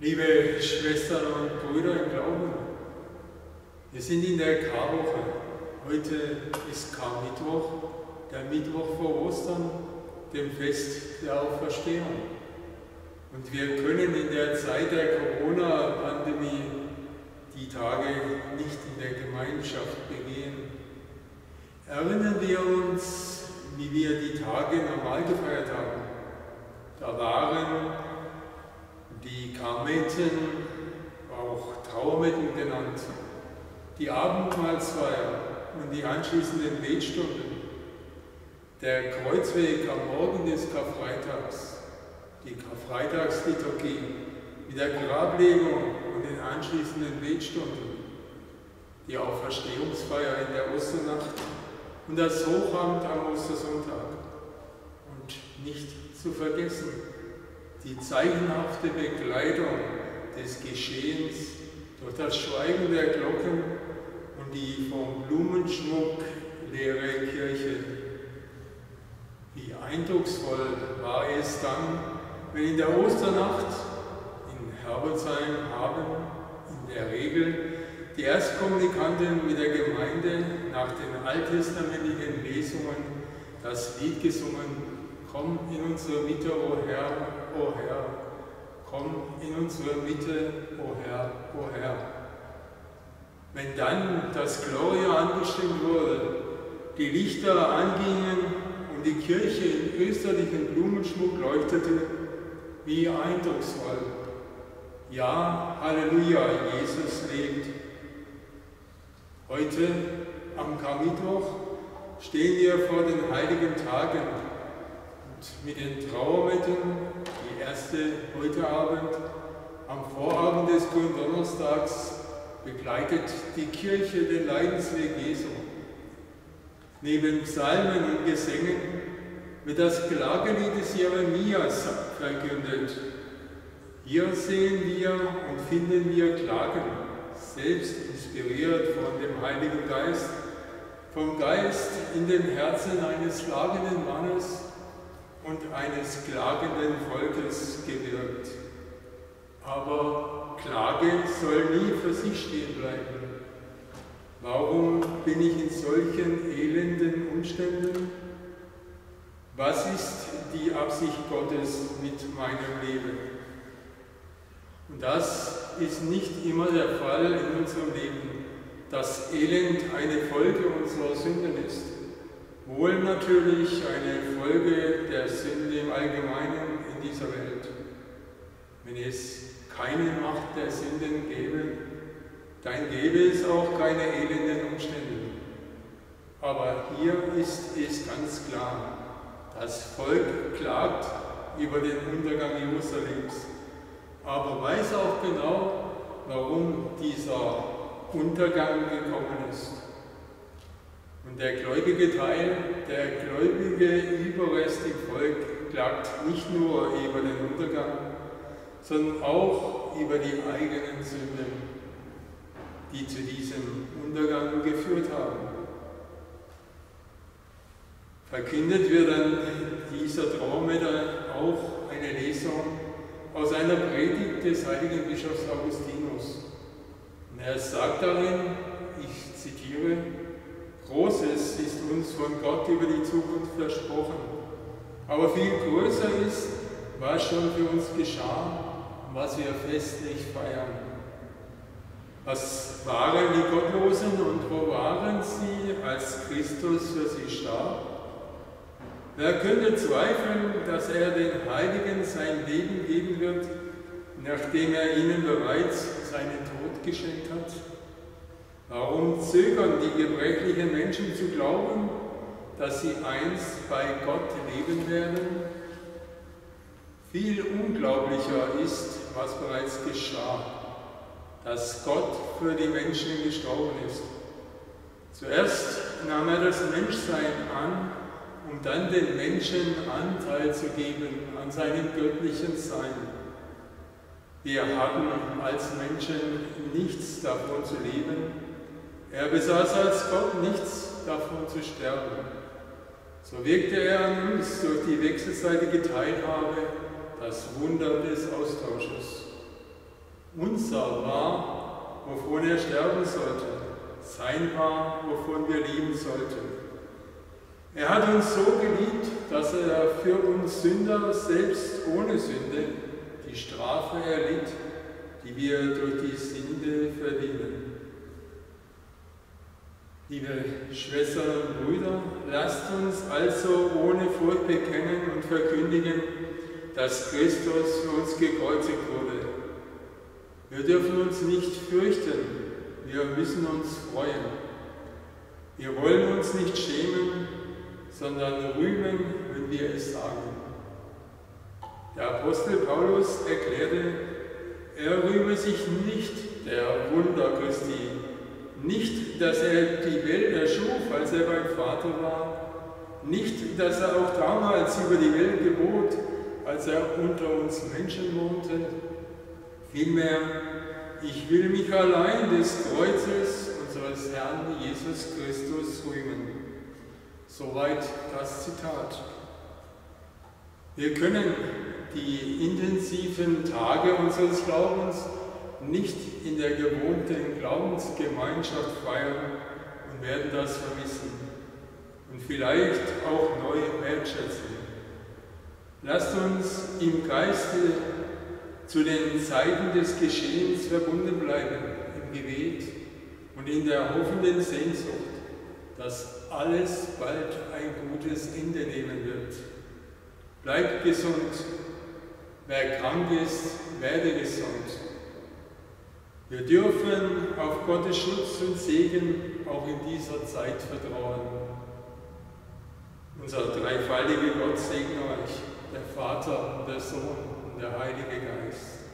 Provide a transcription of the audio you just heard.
Liebe Schwestern und Brüder im Glauben, wir sind in der Karwoche. Heute ist Karmittwoch, der Mittwoch vor Ostern, dem Fest der Auferstehung. Und wir können in der Zeit der Corona-Pandemie die Tage nicht in der Gemeinschaft begehen. Erinnern wir uns, wie wir die Tage normal gefeiert haben. Da waren die Karmeten, auch Trauermetten genannt, die Abendmahlsfeier und die anschließenden Betstunden, der Kreuzweg am Morgen des Karfreitags, die Karfreitagsliturgie mit der Grablegung und den anschließenden Betstunden, die Auferstehungsfeier in der Osternacht und das Hochamt am Ostersonntag. Und nicht zu vergessen, die zeichenhafte Begleitung des Geschehens durch das Schweigen der Glocken und die vom Blumenschmuck leere Kirche. Wie eindrucksvoll war es dann, wenn in der Osternacht in Herbertsheim haben in der Regel die Erstkommunikanten mit der Gemeinde nach den alttestamentlichen Lesungen das Lied gesungen, Komm in unsere Mitte, o Herr, o Herr, komm in unsere Mitte, o Herr, o Herr. Wenn dann das Gloria angestimmt wurde, die Lichter angingen und die Kirche in österlichen Blumenschmuck leuchtete, wie eindrucksvoll. Ja, Halleluja, Jesus lebt. Heute am Karmittwoch stehen wir vor den heiligen Tagen mit den Trauermetten, die erste heute Abend, am Vorabend des Gründonnerstags begleitet die Kirche den Leidensweg Jesu. Neben Psalmen und Gesängen wird das Klagelied des Jeremias verkündet. Hier sehen wir und finden wir Klagen, selbst inspiriert von dem Heiligen Geist, vom Geist in dem Herzen eines schlagenden Mannes, und eines klagenden Volkes gewirkt. Aber Klage soll nie für sich stehen bleiben. Warum bin ich in solchen elenden Umständen? Was ist die Absicht Gottes mit meinem Leben? Und das ist nicht immer der Fall in unserem Leben, dass Elend eine Folge unserer Sünden ist wohl natürlich eine Folge der Sünde im Allgemeinen in dieser Welt. Wenn es keine Macht der Sünden gäbe, dann gäbe es auch keine elenden Umstände. Aber hier ist es ganz klar, das Volk klagt über den Untergang Jerusalems, aber weiß auch genau, warum dieser Untergang gekommen ist. Und der gläubige Teil, der gläubige Überrest im Volk klagt nicht nur über den Untergang, sondern auch über die eigenen Sünden, die zu diesem Untergang geführt haben. Verkündet wird dann dieser Traumeter auch eine Lesung aus einer Predigt des heiligen Bischofs Augustinus. Und er sagt darin, ich zitiere, Ist uns von Gott über die Zukunft versprochen. Aber viel größer ist, was schon für uns geschah und was wir festlich feiern. Was waren die Gottlosen und wo waren sie, als Christus für sie starb? Wer könnte zweifeln, dass er den Heiligen sein Leben geben wird, nachdem er ihnen bereits seinen Tod geschenkt hat? Warum zögern die gebrechlichen Menschen zu glauben, dass sie einst bei Gott leben werden? Viel unglaublicher ist, was bereits geschah, dass Gott für die Menschen gestorben ist. Zuerst nahm er das Menschsein an, um dann den Menschen Anteil zu geben an seinem göttlichen Sein. Wir hatten als Menschen nichts davon zu leben, er besaß als Gott nichts davon zu sterben. So wirkte er an uns durch die wechselseitige Teilhabe das Wunder des Austausches. unser war, wovon er sterben sollte, sein war, wovon wir lieben sollten. Er hat uns so geliebt, dass er für uns Sünder selbst ohne Sünde die Strafe erlitt, die wir durch die Sünde verdienen. Liebe Schwestern und Brüder, lasst uns also ohne Furcht bekennen und verkündigen, dass Christus für uns gekreuzigt wurde. Wir dürfen uns nicht fürchten, wir müssen uns freuen. Wir wollen uns nicht schämen, sondern rühmen, wenn wir es sagen. Der Apostel Paulus erklärte, er rühme sich nicht der Wunder Christi, nicht, dass er die Welt erschuf, als er beim Vater war, nicht, dass er auch damals über die Welt gebot, als er unter uns Menschen wohnte. Vielmehr, ich will mich allein des Kreuzes unseres Herrn Jesus Christus rühmen. Soweit das Zitat. Wir können die intensiven Tage unseres Glaubens nicht in der gewohnten Glaubensgemeinschaft feiern und werden das vermissen und vielleicht auch neu wertschätzen. Lasst uns im Geiste zu den Zeiten des Geschehens verbunden bleiben, im Gebet und in der hoffenden Sehnsucht, dass alles bald ein gutes Ende nehmen wird. Bleibt gesund. Wer krank ist, werde gesund. Wir dürfen auf Gottes Schutz und Segen auch in dieser Zeit vertrauen. Unser dreifaltige Gott segne euch, der Vater, der Sohn und der Heilige Geist.